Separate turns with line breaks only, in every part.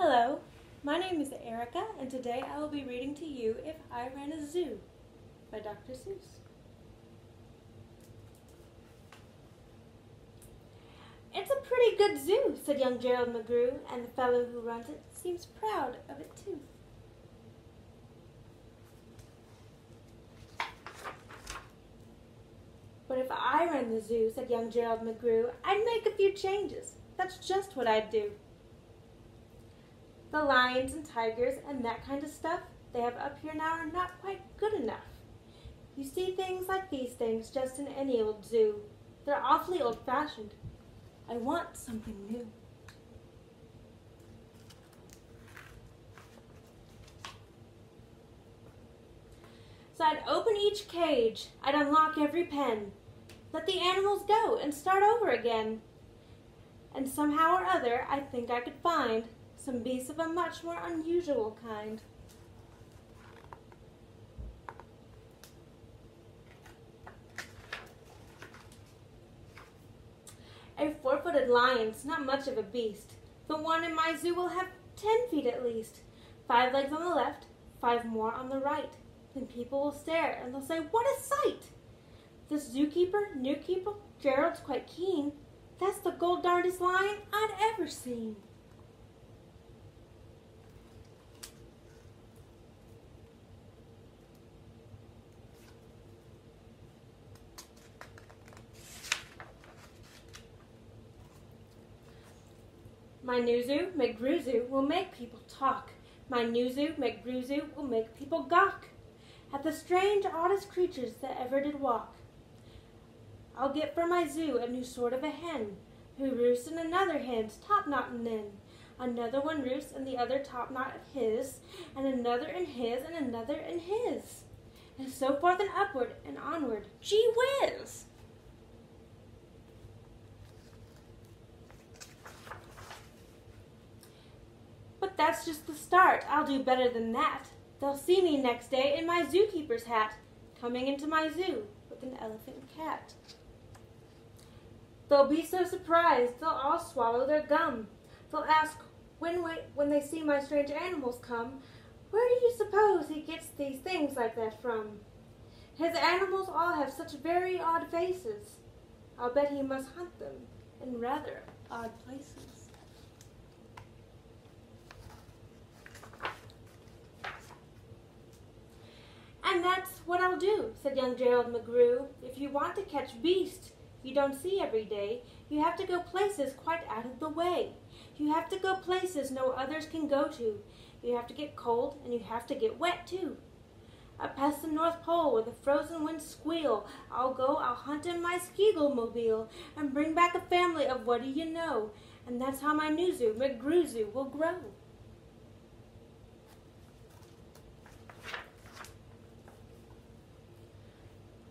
Hello, my name is Erica, and today I will be reading to you If I Ran a Zoo by Dr. Seuss. It's a pretty good zoo, said young Gerald McGrew, and the fellow who runs it seems proud of it too. But if I ran the zoo, said young Gerald McGrew, I'd make a few changes. That's just what I'd do. The lions and tigers and that kind of stuff they have up here now are not quite good enough. You see things like these things just in any old zoo. They're awfully old-fashioned. I want something new. So I'd open each cage, I'd unlock every pen, let the animals go and start over again. And somehow or other, I think I could find some beasts of a much more unusual kind. A four-footed lion's not much of a beast. The one in my zoo will have ten feet at least. Five legs on the left, five more on the right. Then people will stare and they'll say, what a sight! This zookeeper, new keeper, Gerald's quite keen. That's the gold darndest lion I'd ever seen. My new zoo, McGrewzoo, will make people talk. My new zoo, McGrewzoo, will make people gawk at the strange, oddest creatures that ever did walk. I'll get for my zoo a new sort of a hen, who roosts in another hen's top knot and then. Another one roosts in the other top knot of his, and another in his, and another in his. And so forth and upward and onward. Gee whiz! But that's just the start. I'll do better than that. They'll see me next day in my zookeeper's hat, coming into my zoo with an elephant cat. They'll be so surprised, they'll all swallow their gum. They'll ask, when, when they see my strange animals come, where do you suppose he gets these things like that from? His animals all have such very odd faces. I'll bet he must hunt them in rather odd places. And that's what I'll do, said young Gerald McGrew. If you want to catch beasts you don't see every day, you have to go places quite out of the way. You have to go places no others can go to. You have to get cold and you have to get wet too. Up past the North Pole where the frozen winds squeal, I'll go, I'll hunt in my Skeegle mobile and bring back a family of what do you know? And that's how my new zoo, McGrewzoo, will grow.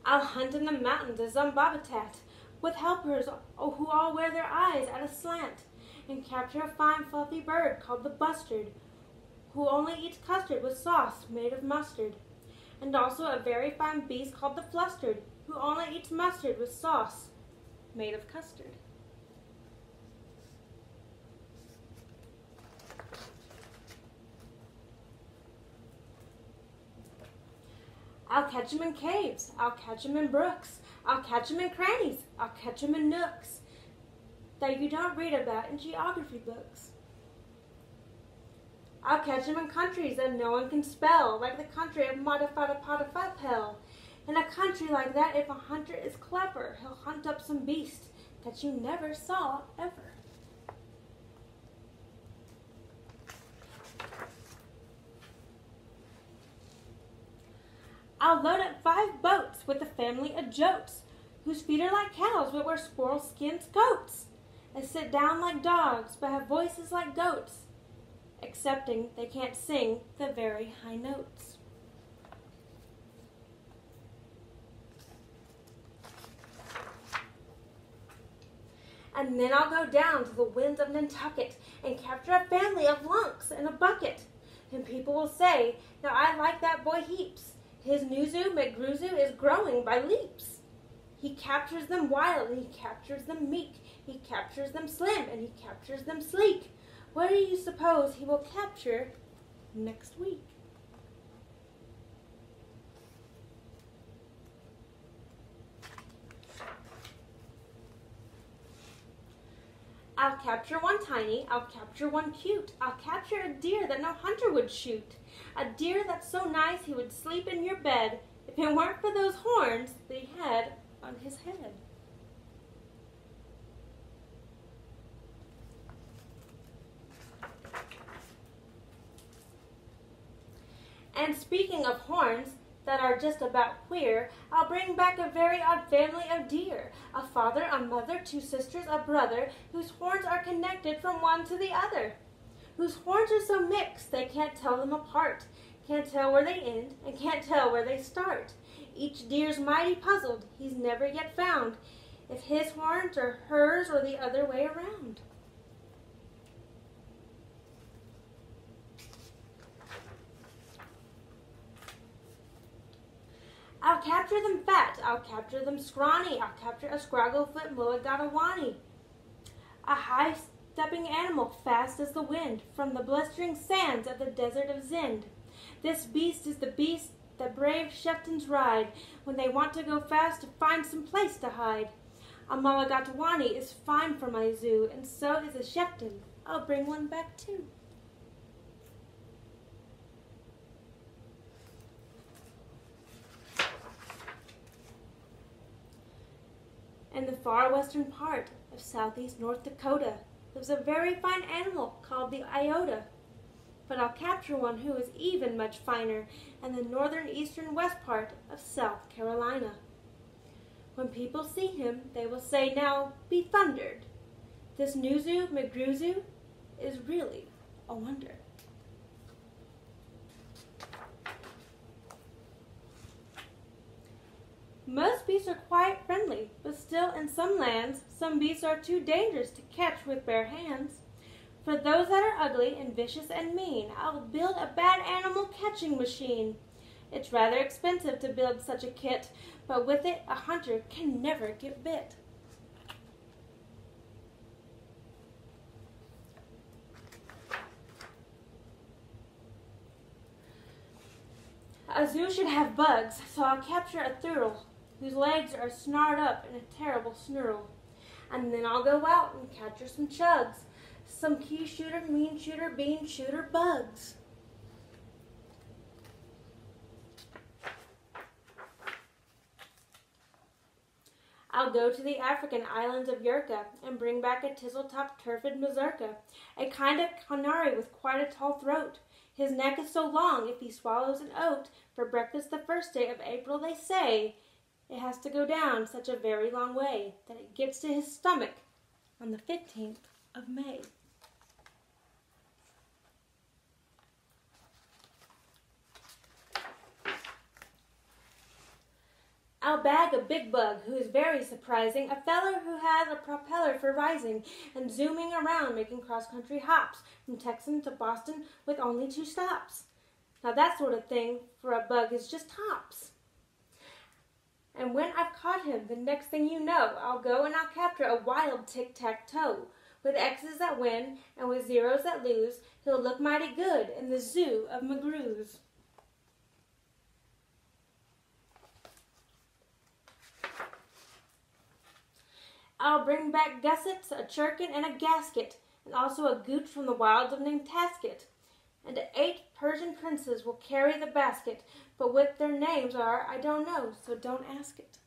I'll hunt in the mountains of Zomba-ma-Tant with helpers who all wear their eyes at a slant and capture a fine fluffy bird called the bustard who only eats custard with sauce made of mustard and also a very fine beast called the Flustard who only eats mustard with sauce made of custard. I'll catch 'em in caves. I'll catch 'em in brooks. I'll catch 'em in crannies. I'll catch 'em in nooks that you don't read about in geography books. I'll catch 'em in countries that no one can spell, like the country of Matapatapatapel. In a country like that, if a hunter is clever, he'll hunt up some beast that you never saw ever. I'll load up five boats with a family of Joats, whose feet are like cows but wear squirrel skins coats, and sit down like dogs but have voices like goats, excepting they can't sing the very high notes. And then I'll go down to the winds of Nantucket and capture a family of lunks in a bucket. And people will say, now I like that boy heaps. His Nuzu McGrewzoo is growing by leaps. He captures them wild he captures them meek. He captures them slim and he captures them sleek. What do you suppose he will capture next week? I'll capture one tiny, I'll capture one cute, I'll capture a deer that no hunter would shoot. A deer that's so nice he would sleep in your bed if it weren't for those horns that he had on his head. And speaking of horns, that are just about queer, I'll bring back a very odd family of deer. A father, a mother, two sisters, a brother, whose horns are connected from one to the other. Whose horns are so mixed they can't tell them apart, can't tell where they end, and can't tell where they start. Each deer's mighty puzzled, he's never yet found if his horns are hers or the other way around. I'll capture them fat, I'll capture them scrawny, I'll capture a scragglefoot mulligatawny. A high-stepping animal, fast as the wind, from the blustering sands of the desert of Zind. This beast is the beast that brave Chieftains ride when they want to go fast to find some place to hide. A mulligatawny is fine for my zoo, and so is a Chieftain. I'll bring one back too. In the far western part of southeast North Dakota lives a very fine animal called the Iota. But I'll capture one who is even much finer in the northern eastern west part of South Carolina. When people see him, they will say, Now be thundered. This Nuzu McGrewzoo is really a wonder. Most beasts are quite friendly, still in some lands, some beasts are too dangerous to catch with bare hands. For those that are ugly and vicious and mean, I'll build a bad animal catching machine. It's rather expensive to build such a kit, but with it a hunter can never get bit. A zoo should have bugs, so I'll capture a Thwerll whose legs are snarled up in a terrible snarl. And then I'll go out and capture some Chuggs, some key shooter, mean shooter, bean shooter bugs. I'll go to the African islands of Yerka and bring back a thistle-topped tufted mazurka, a kind of canary with quite a tall throat. His neck is so long if he swallows an oat for breakfast the first day of April, they say, it has to go down such a very long way that it gets to his stomach on the 15th of May. I'll bag a big bug who is very surprising, a feller who has a propeller for rising and zooming around making cross-country hops from Texas to Boston with only two stops. Now that sort of thing for a bug is just tops. And when I've caught him, the next thing you know, I'll go and I'll capture a wild tic-tac-toe. With X's that win and with zeros that lose, he'll look mighty good in the zoo of McGrew's. I'll bring back gussets, a churkin, and a gasket, and also a Gootch from the wilds of Nantasket. And eight Persian princes will carry the basket, but what their names are, I don't know, so don't ask it.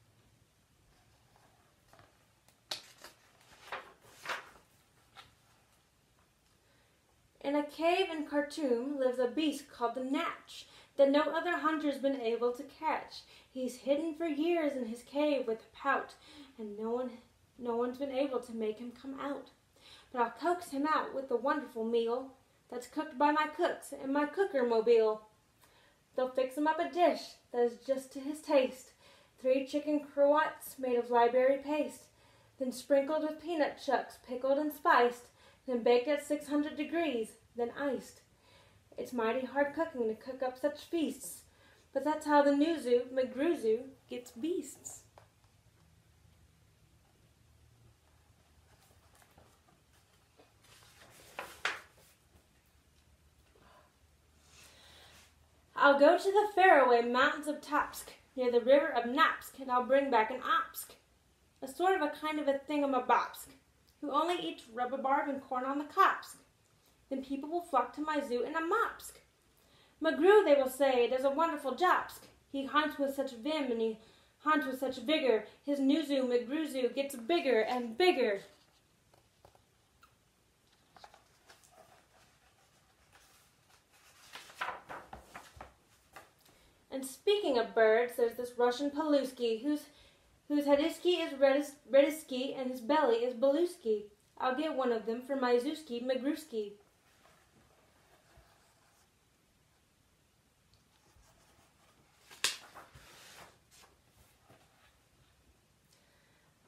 In a cave in Khartoum lives a beast called the Natch that no other hunter's been able to catch. He's hidden for years in his cave with a pout, and no one, no one's been able to make him come out. But I'll coax him out with a wonderful meal that's cooked by my cooks in my cooker mobile. They'll fix him up a dish that is just to his taste. Three chicken cruets made of library paste, then sprinkled with peanut chucks, pickled and spiced, then baked at 600 degrees, then iced. It's mighty hard cooking to cook up such feasts, but that's how the Nuzu McGrewzoo gets beasts. I'll go to the faraway mountains of Tobsk, near the river of Nobsk, and I'll bring back an Obsk, a sort of a kind of a thingamabobsk, who only eats rhubarb and corn on the copse. Then people will flock to my zoo in a mopsk. McGrew, they will say, does a wonderful jobsk. He hunts with such vim and he hunts with such vigor. His new zoo, McGrew Zoo, gets bigger and bigger. And speaking of birds, there's this Russian Palooski, whose whose headisky is redisky and his belly is belusky. I'll get one of them for my Zewski McGrewski.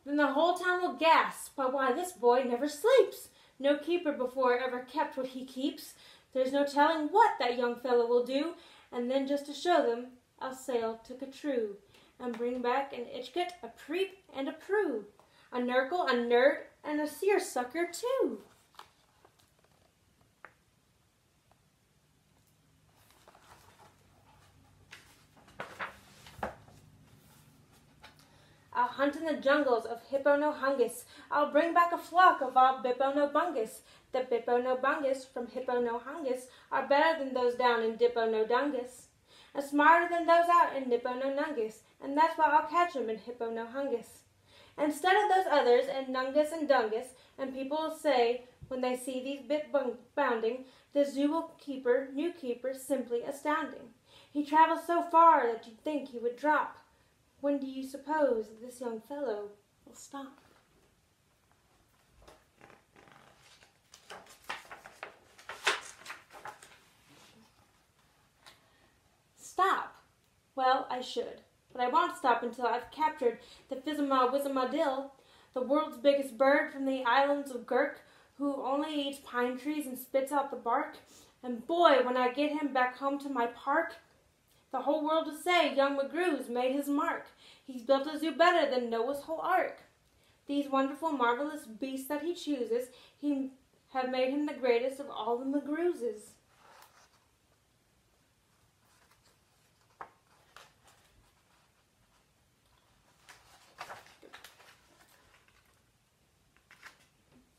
Then the whole town will gasp, but why this boy never sleeps. No keeper before ever kept what he keeps. There's no telling what that young fellow will do, and then just to show them, I'll sail to Katroo, and bring back an Itchgut, a Preep, and a Proo, a Nurgle, a Nerd, and a Seersucker too. I'll hunt in the jungles of Hipponohungus. I'll bring back a flock of uh, all Biponobungus. The Biponobungus from Hipponohungus are better than those down in Diponodungus, and smarter than those out in Nippononungus, and that's why I'll catch 'em in Hipponohungus. Instead of those others in Nungus and Dungus, and people will say, when they see these bit bounding, the zoo keeper, new keeper, simply astounding. He travels so far that you'd think he would drop. When do you suppose this young fellow will stop? Stop? I should. But I won't stop until I've captured the Fizza-ma-Wizza-ma-Dill, the world's biggest bird from the islands of Gwark, who only eats pine trees and spits out the bark. And boy, when I get him back home to my park, the whole world will say young McGrew's made his mark. He's built a zoo better than Noah's whole ark. These wonderful, marvelous beasts that he chooses, he have made him the greatest of all the McGrewses.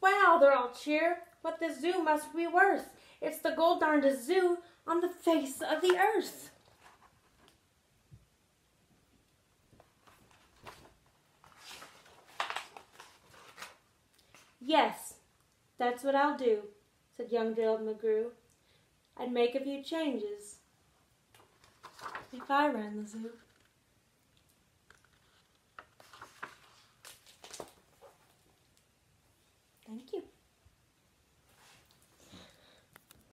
Wow, they're all cheer. What the zoo must be worth. It's the gold darndest zoo on the face of the earth. Yes, that's what I'll do, said young Gerald McGrew. I'd make a few changes if I ran the zoo.